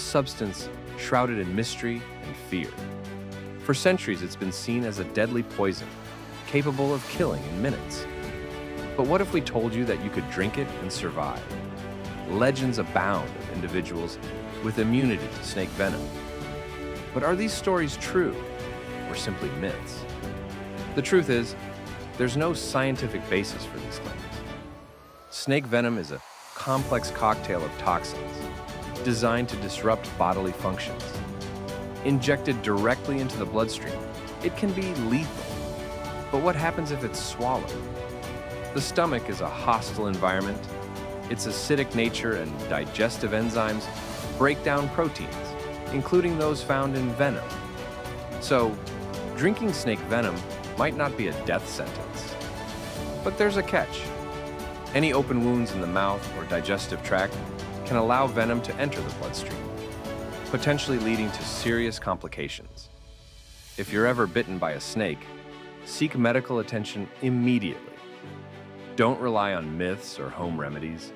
substance shrouded in mystery and fear. For centuries, it's been seen as a deadly poison, capable of killing in minutes. But what if we told you that you could drink it and survive? Legends abound of individuals with immunity to snake venom. But are these stories true or simply myths? The truth is, there's no scientific basis for these claims. Snake venom is a complex cocktail of toxins designed to disrupt bodily functions. Injected directly into the bloodstream, it can be lethal. But what happens if it's swallowed? The stomach is a hostile environment. Its acidic nature and digestive enzymes break down proteins, including those found in venom. So, drinking snake venom might not be a death sentence. But there's a catch. Any open wounds in the mouth or digestive tract can allow venom to enter the bloodstream, potentially leading to serious complications. If you're ever bitten by a snake, seek medical attention immediately. Don't rely on myths or home remedies.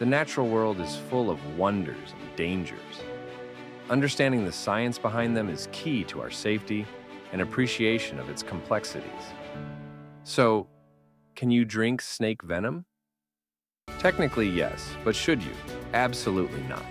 The natural world is full of wonders and dangers. Understanding the science behind them is key to our safety and appreciation of its complexities. So, can you drink snake venom? Technically, yes, but should you? Absolutely not.